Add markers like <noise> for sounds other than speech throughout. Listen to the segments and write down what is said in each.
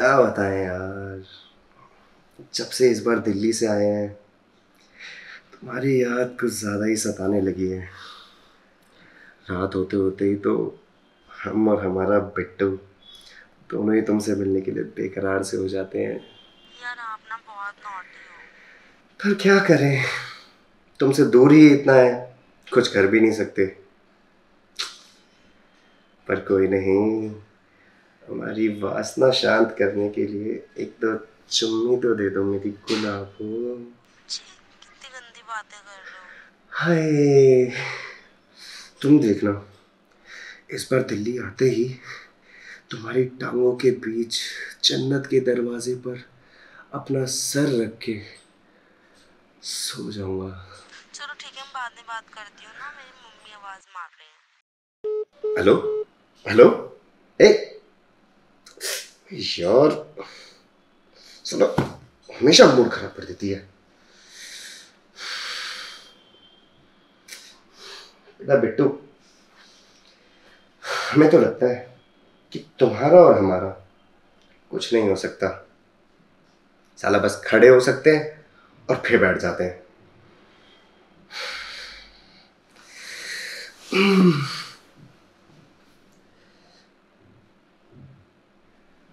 क्या बताएँ यार? जब से इस बार दिल्ली से आए हैं तुम्हारी याद कुछ ज़्यादा ही सताने लगी है। रात होते होते ही तो हम और हमारा बिट्टू दोनों ही तुमसे मिलने के लिए बेकरार से हो जाते हैं। यार आप ना बहुत नॉटी हो। पर क्या करें? तुमसे दूर ही इतना है कुछ कर भी नहीं सकते। पर कोई नहीं। हमारी वासना शांत करने के लिए एक दो चुम्मी तो दे दो मेरी गुलाब। को कितनी गंदी बातें कर रहे हो। हाय तुम देखना इस बार दिल्ली आते ही तुम्हारी टांगों के बीच जन्नत के दरवाजे पर अपना सर रख के सो जाऊँगा। चलो ठीक है मैं बाद में बात करती हूँ ना मेरी मम्मी आवाज़ मार रहे हैं। हेलो? हेलो? ए यार चलो हमेशा मूड खराब कर देती है। बेटा बिट्टू, हमें तो लगता है कि तुम्हारा और हमारा कुछ नहीं हो सकता। साला बस खड़े हो सकते हैं और फिर बैठ जाते हैं।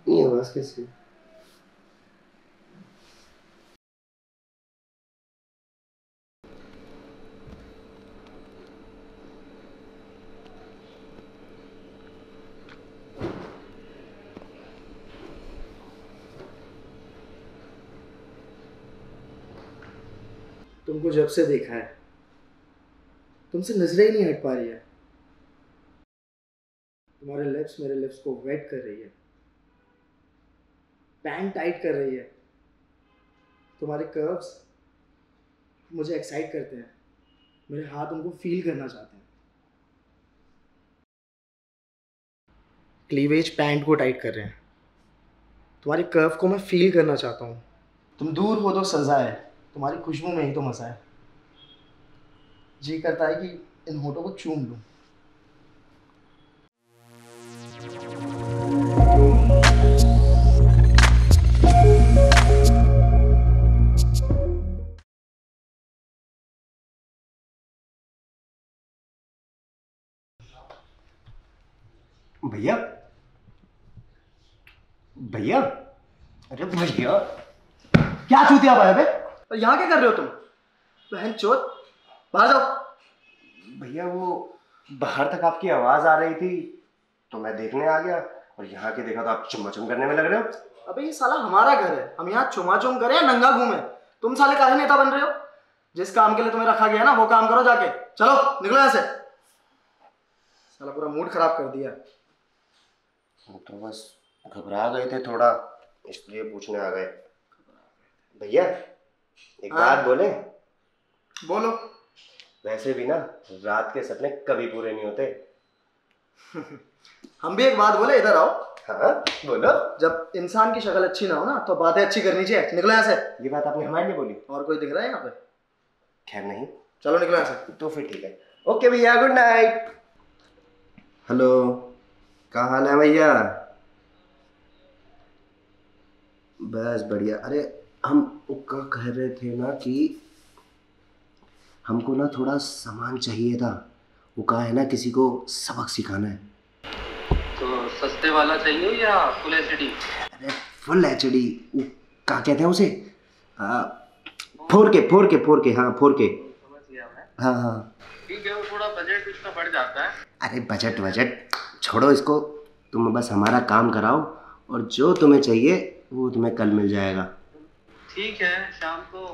आवाज़ कैसी है? तुमको जब से देखा है, तुमसे नज़रें ही नहीं हट पा रही है तुम्हारे लिप्स मेरे लिप्स को वेट कर रही है पैंट टाइट कर रही है। तुम्हारे कर्व्स मुझे एक्साइट करते हैं। मेरे हाथ उनको फील करना चाहते हैं। क्लीवेज पैंट को टाइट कर रहे हैं। तुम्हारे कर्व को मैं फील करना चाहता हूँ। तुम दूर हो तो सज़ा है। तुम्हारी खुशबू में ही तो मज़ा है। जी करता है कि इन होठों को चूम लूँ। भैया। भैया। अरे भैया। क्या चूतिया भाई बे? और यहाँ क्या कर रहे हो तुम? बहन चोत बाहर जाओ। भैया वो बाहर तक आपकी आवाज़ आ रही थी तो मैं देखने आ गया और यहाँ के देखा तो आप चुम्मा चुम करने में लग रहे हो। अबे ये साला हमारा घर है। हम यहाँ चुमा चुम करें या नंगा घूमे? तुम साले काहे नेता बन रहे हो? जिस काम के लिए तुम्हें रखा गया ना वो काम करो जाके। चलो निकलो यहाँ से। साला पूरा मूड खराब कर दिया। तो बस घबरा गए थे थोड़ा इसलिए पूछने आ गए। भैया एक हाँ? बात बोले? बोलो। वैसे भी ना रात के सपने कभी पूरे नहीं होते। <laughs> हम भी एक बात बोले इधर आओ। हाँ बोलो। जब इंसान की शक्ल अच्छी ना हो ना तो बातें अच्छी करनी चाहिए। निकलो यहाँ से। ये बात आपने हमारे लिए बोली। और कोई दिख रहा है यहाँ पे? खैर नहीं। चलो निकलो यहाँ से। तो फिर ठीक है। ओके भैया गुड नाइट। हेलो। क्या हाल है भैया? बस बढ़िया। अरे हम उक्का कह रहे थे ना कि हमको ना थोड़ा सामान चाहिए था। वो कहा है ना किसी को सबक सिखाना है। तो सस्ते वाला चाहिए या फुल एच डी अरे फुल एच डी वो क्या कहते हैं उसे। फोर के फोर के फोर के हाँ फोर के। समझ गया मैं। हाँ हाँ। ठीक है वो थोड़ा बजट इसका बढ़ जाता है। अरे बजट बजट छोड़ो इसको तुम बस हमारा काम कराओ और जो तुम्हें चाहिए वो तुम्हें कल मिल जाएगा। ठीक है शाम को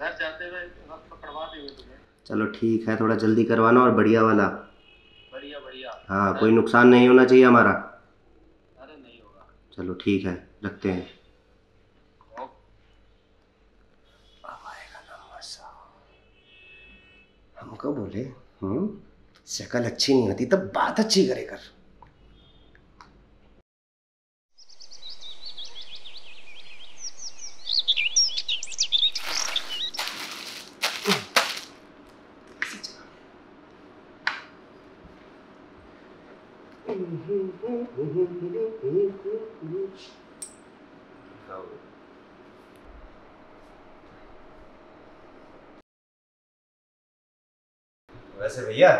घर जाते हुए वक्त देंगे तुम्हें। चलो ठीक है थोड़ा जल्दी करवाना और बढ़िया वाला। बढ़िया बढ़िया। हाँ कोई नुकसान नहीं होना चाहिए हमारा। अरे नहीं होगा। चलो ठीक है रखते हैं। हमको बोले हम्म शक्ल अच्छी नहीं होती तब बात अच्छी करे कर। वैसे भैया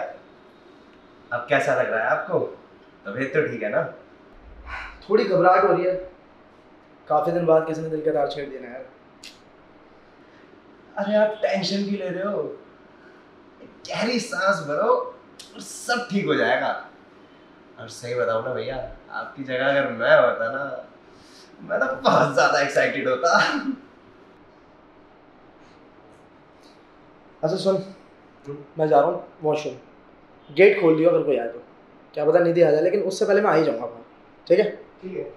अब कैसा लग रहा है आपको? तबीयत तो ठीक है ना? थोड़ी घबराहट हो रही है। काफ़ी दिन बाद किसी ने दिल का तार छेड़ दिया ना यार। अरे आप टेंशन क्यों ले रहे हो? गहरी सांस भरो और सब ठीक हो जाएगा। और सही बताओ ना भैया आपकी जगह अगर मैं होता ना मैं तो बहुत ज़्यादा एक्साइटेड होता। अच्छा सुन। मैं जा रहा हूँ वॉशरूम गेट खोल दियो अगर कोई आए तो। क्या पता निधि आ जाए लेकिन उससे पहले मैं आ ही जाऊँगा। ठीक है? ठीक है।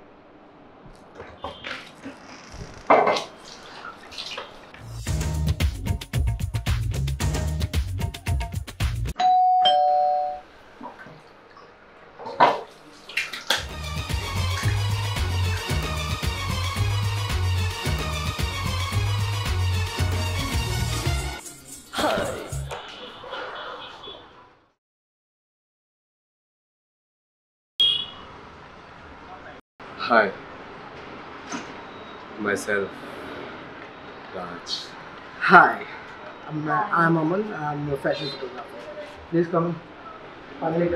Hi, myself, Raj. Hi, I'm, uh, I'm Aman. I'm a fashion photographer. Please come in. पानी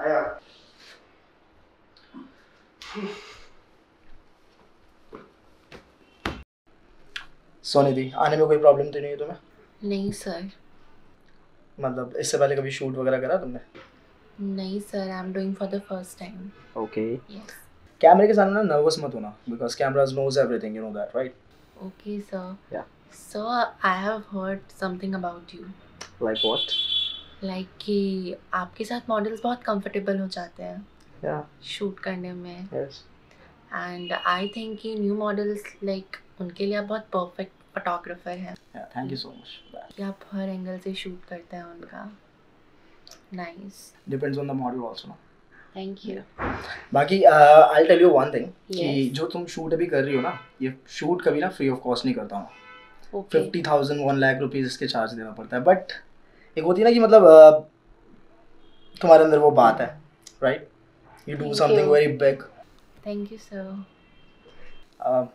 लाया सोनी दी आने में कोई प्रॉब्लम तो नहीं है तुम्हें? नहीं सर मतलब इससे पहले कभी शूट वगैरह करा तुमने? नहीं sir I am doing for the first time okay yes कैमरे के सामने ना नर्वस मत होना because cameras knows everything you know that right okay sir Yeah. Sir I have heard something about you like what like कि आपके साथ models बहुत कंफर्टेबल हो जाते हैं। या शूट करने में। एंड आई थिंक कि न्यू मॉडल्स लाइक उनके लिए आप बहुत परफेक्ट फोटोग्राफर हैं। थैंक यू सो मच कि आप हर एंगल से शूट करते हैं उनका। Nice depends on the model also ना थैंक यू बाकी I tell you one thing कि जो तुम शूट अभी कर रही हो ना ये शूट कभी ना फ्री ऑफ़ कॉस्ट नहीं करता हूँ। Okay fifty thousand one lakh rupees इसके चार्ज देना पड़ता है बट एक होती है ना कि मतलब uh, तुम्हारे अंदर वो बात है right you do something. Very big thank you sir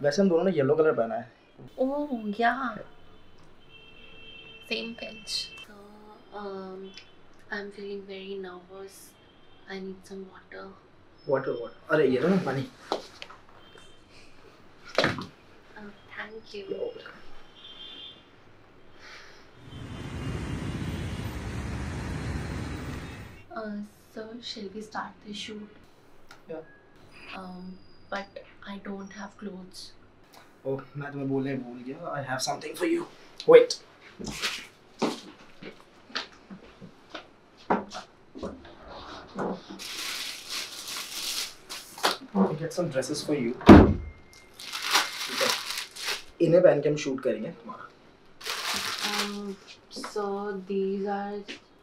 वैसे हम दोनों ने येलो कलर पहना है Oh, yeah. Same pinch. So, um, I'm feeling very nervous. I need some water. Water water अरे ये लो ना पानी Uh, thank Uh, so, shall we start the shoot? Yeah. Um, but I don't have clothes. ओह मैं तुम्हें बोलने भूल गया I have something for you wait get some dresses for you ठीक है इन्हें पहन के हम शूट करेंगे तुम्हारा Um, so these are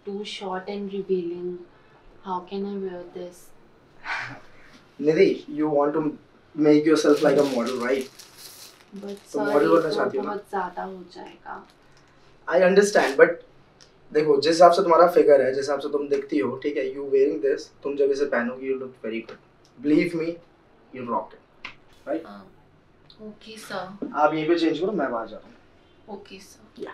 too short and revealing. How can I wear this? Nidhi, you want to make yourself like a model, right? But तो ये बनना चाहती हो ना? बहुत ज़्यादा हो जाएगा आई अंडरस्टैंड बट देखो जिस हिसाब से तुम्हारा फिगर है जिस हिसाब से तुम दिखती हो ठीक है यू वेयरिंग दिस तुम जब इसे पहनोगी you look very good believe me you rock it right okay sir आप यहीं पे चेंज करो मैं बाहर जा रहा हूँ okay sir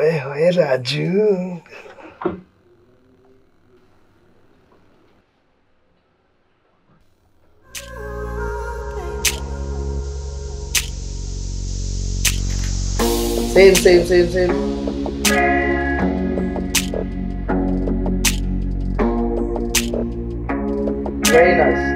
erro era eh, eh, Jung. Same, same, same, same. Very nice.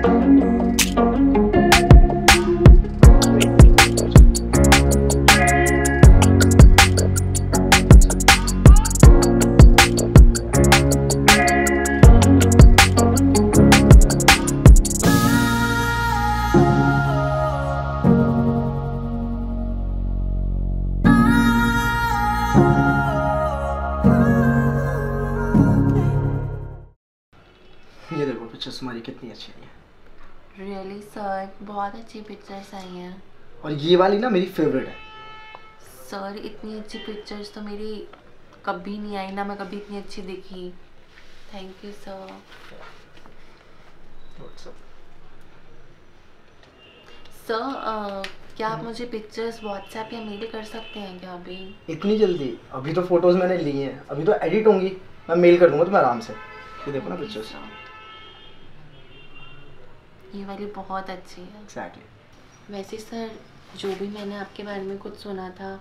Really sir बहुत अच्छी पिक्चर्स आई हैं। और ये वाली ना मेरी फेवरेट है। सर इतनी अच्छी पिक्चर्स तो मेरी कभी नहीं आई ना मैं कभी इतनी अच्छी दिखी। थैंक यू सर सर क्या आप मुझे पिक्चर्स व्हाट्सएप या मेल कर सकते हैं क्या अभी? इतनी जल्दी? अभी तो फ़ोटोज़ मैंने ली हैं। अभी तो एडिट होंगी। मैं मेल कर दूँगा तुम्हें आराम से। ये देखो ना पिक्चर्स ये वाली बहुत अच्छी है। एग्जैक्टली वैसे सर जो भी मैंने आपके बारे में कुछ सुना था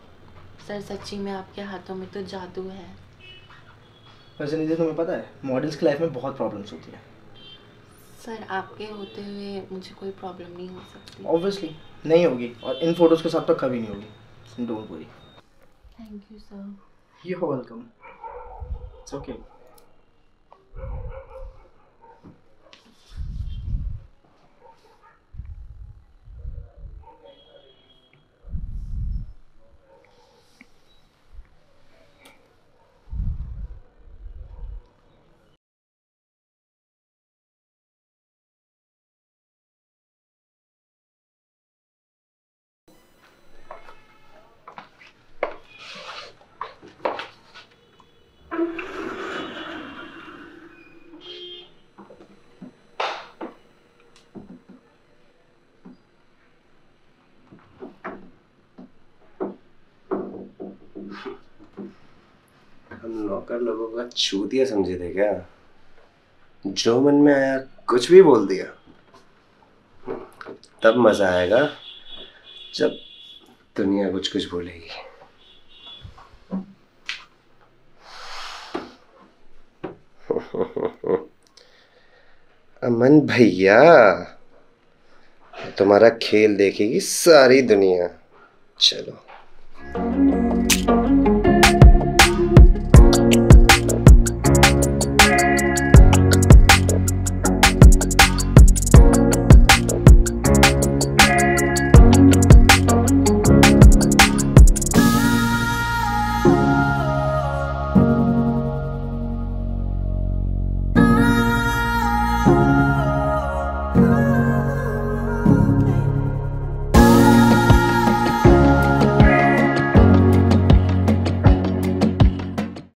सर सच्ची में आपके हाथों में तो जादू है। वैसे निधि तुम्हें पता है मॉडल्स की लाइफ में बहुत प्रॉब्लम्स होती हैं। सर आपके होते हुए मुझे कोई प्रॉब्लम नहीं हो सकती। ऑब्वियसली नहीं होगी और इन फ़ोटोज़ के साथ तो कभी नहीं होगी। Don't worry thank you sir you are welcome it's okay नौकर लोगों का चूतिया समझे थे क्या? जो मन में आया, कुछ भी बोल दिया, तब मज़ा आएगा जब दुनिया कुछ कुछ बोलेगी। अमन भैया, तुम्हारा खेल देखेगी सारी दुनिया। चलो।